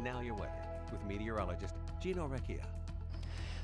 And now your weather with meteorologist Gino Recchia.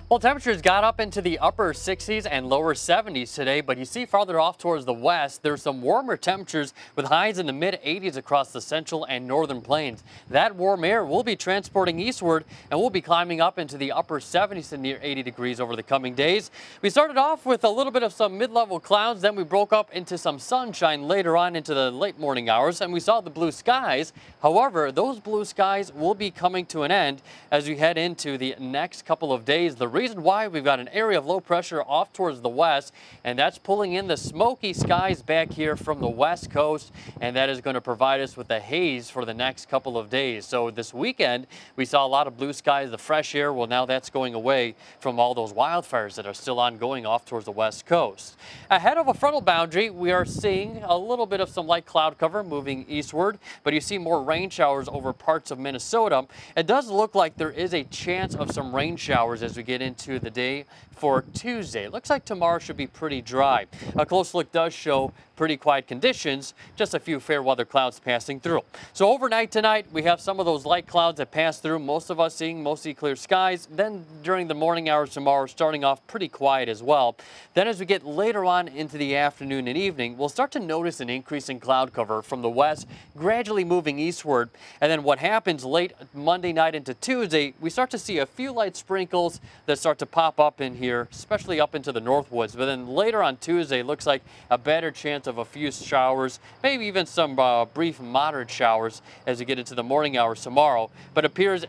Well, temperatures got up into the upper 60s and lower 70s today, but you see farther off towards the west, there's some warmer temperatures with highs in the mid 80s across the central and northern plains. That warm air will be transporting eastward and we'll be climbing up into the upper 70s to near 80 degrees over the coming days. We started off with a little bit of some mid-level clouds, then we broke up into some sunshine later on into the late morning hours, and we saw the blue skies. However, those blue skies will be coming to an end as we head into the next couple of days. The reason why we've got an area of low pressure off towards the west, and that's pulling in the smoky skies back here from the west coast, and that is going to provide us with a haze for the next couple of days. So this weekend, we saw a lot of blue skies, the fresh air. Well, now that's going away from all those wildfires that are still ongoing off towards the west coast. Ahead of a frontal boundary, we are seeing a little bit of some light cloud cover moving eastward, but you see more rain showers over parts of Minnesota. It does look like there is a chance of some rain showers as we get into the day for Tuesday. It looks like tomorrow should be pretty dry. A close look does show pretty quiet conditions, just a few fair weather clouds passing through. So overnight tonight, we have some of those light clouds that pass through, most of us seeing mostly clear skies. Then during the morning hours tomorrow, starting off pretty quiet as well. Then as we get later on into the afternoon and evening, we'll start to notice an increase in cloud cover from the west, gradually moving eastward. And then what happens late Monday night into Tuesday, we start to see a few light sprinkles that start to pop up in here, especially up into the northwoods. But then later on Tuesday, looks like a better chance of a few showers, maybe even some uh, brief moderate showers as we get into the morning hours tomorrow. But appears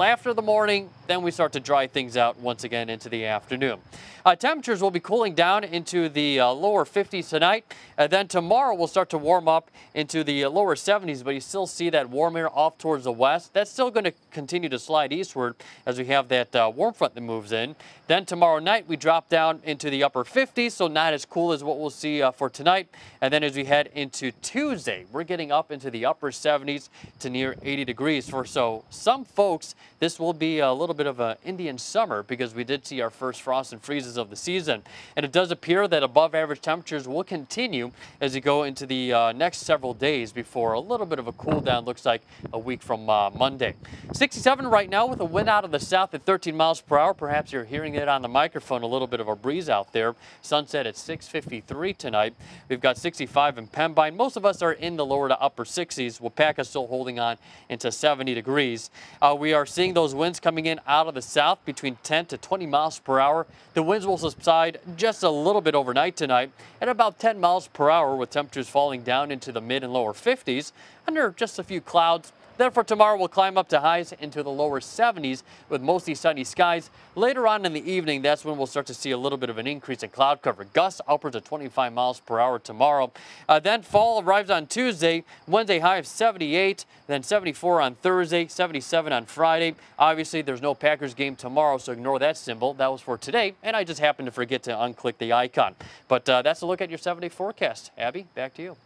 after the morning, then we start to dry things out once again into the afternoon. Uh, temperatures will be cooling down into the uh, lower 50s tonight. And then tomorrow we'll start to warm up into the uh, lower 70s, but you still see that warm air off towards the west. That's still going to continue to slide eastward as we have that uh, warm front that moves in. Then tomorrow night we drop down into the upper 50s, so not as cool as what we'll see uh, for tonight. And then as we head into Tuesday, we're getting up into the upper 70s to near 80 degrees for so some folks this will be a little bit of an Indian summer because we did see our first frost and freezes of the season. And it does appear that above average temperatures will continue as you go into the uh, next several days before a little bit of a cool down looks like a week from uh, Monday. 67 right now with a wind out of the south at 13 miles per hour. Perhaps you're hearing it on the microphone, a little bit of a breeze out there. Sunset at 6.53 tonight. We've got 65 in Pembine. Most of us are in the lower to upper 60s. Waupaca still holding on into 70 degrees. Uh, we are seeing those winds coming in out of the south between 10 to 20 miles per hour. The winds will subside just a little bit overnight tonight at about 10 miles per hour with temperatures falling down into the mid and lower 50s under just a few clouds then for tomorrow, we'll climb up to highs into the lower 70s with mostly sunny skies. Later on in the evening, that's when we'll start to see a little bit of an increase in cloud cover. Gusts upwards of 25 miles per hour tomorrow. Uh, then fall arrives on Tuesday. Wednesday high of 78, then 74 on Thursday, 77 on Friday. Obviously, there's no Packers game tomorrow, so ignore that symbol. That was for today, and I just happened to forget to unclick the icon. But uh, that's a look at your seven-day forecast. Abby, back to you.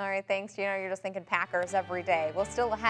All right, thanks, Gino. You're just thinking Packers every day. We'll still have